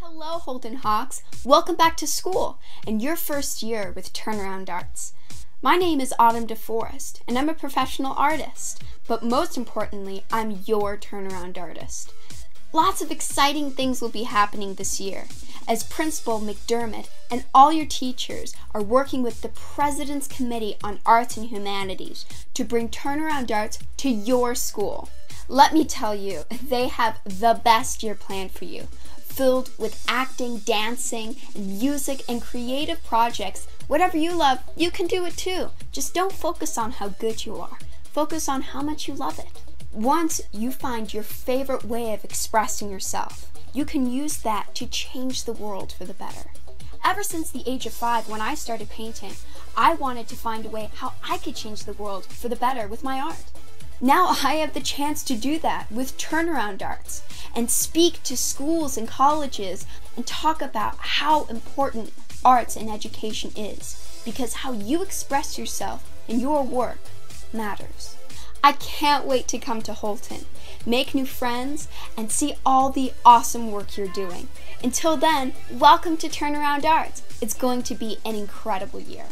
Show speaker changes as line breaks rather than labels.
Hello, Holton Hawks. Welcome back to school and your first year with Turnaround Arts. My name is Autumn de Forest, and I'm a professional artist, but most importantly, I'm your turnaround artist. Lots of exciting things will be happening this year as Principal McDermott and all your teachers are working with the President's Committee on Arts and Humanities to bring Turnaround Arts to your school. Let me tell you, they have the best year planned for you, filled with acting, dancing, music, and creative projects Whatever you love, you can do it too. Just don't focus on how good you are. Focus on how much you love it. Once you find your favorite way of expressing yourself, you can use that to change the world for the better. Ever since the age of five, when I started painting, I wanted to find a way how I could change the world for the better with my art. Now I have the chance to do that with Turnaround Arts and speak to schools and colleges and talk about how important arts and education is because how you express yourself in your work matters. I can't wait to come to Holton, make new friends, and see all the awesome work you're doing. Until then, welcome to Turnaround Arts. It's going to be an incredible year.